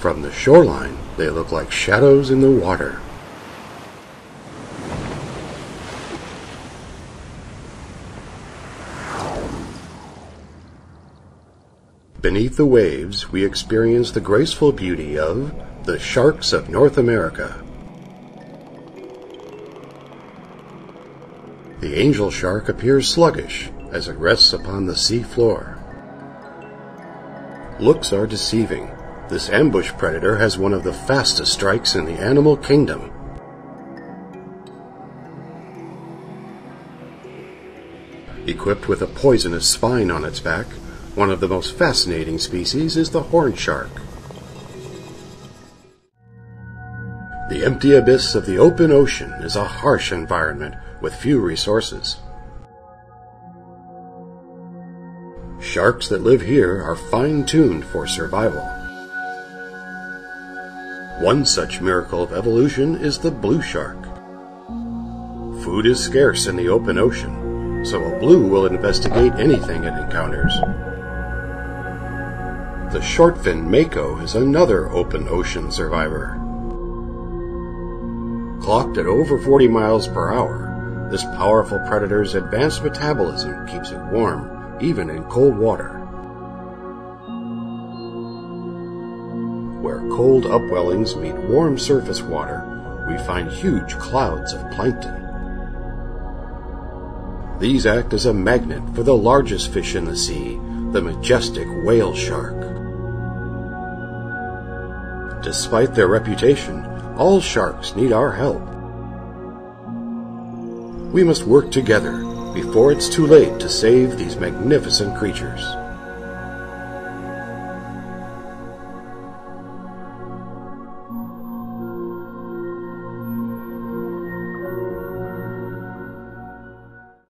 From the shoreline, they look like shadows in the water. Beneath the waves, we experience the graceful beauty of the sharks of North America. The angel shark appears sluggish as it rests upon the sea floor. Looks are deceiving. This ambush predator has one of the fastest strikes in the animal kingdom. Equipped with a poisonous spine on its back, one of the most fascinating species is the horn shark. The empty abyss of the open ocean is a harsh environment with few resources. Sharks that live here are fine-tuned for survival. One such miracle of evolution is the blue shark. Food is scarce in the open ocean, so a blue will investigate anything it encounters. The shortfin mako is another open ocean survivor. Clocked at over 40 miles per hour, this powerful predator's advanced metabolism keeps it warm even in cold water. Where cold upwellings meet warm surface water, we find huge clouds of plankton. These act as a magnet for the largest fish in the sea, the majestic whale shark. Despite their reputation, all sharks need our help. We must work together before it's too late to save these magnificent creatures.